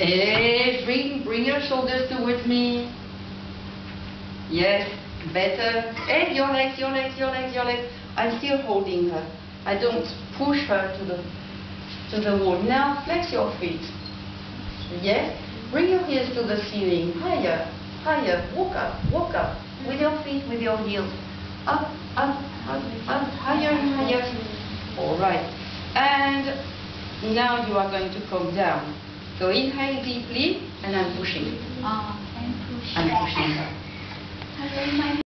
Eh, bring, your shoulders towards me. Yes, better. And your legs, your legs, your legs, your legs. I'm still holding her. I don't push her to the to the wall. Now flex your feet. Yes. Bring your heels to the ceiling. Higher, higher. Walk up, walk up. With your feet, with your heels. Up, up, up, up. Higher, higher. All right. And now you are going to come down. So inhale deeply, and I'm pushing. Uh, and push. I'm pushing her. Hello, my